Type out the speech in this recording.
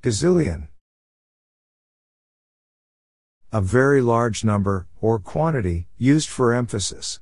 Gazillion. A very large number, or quantity, used for emphasis.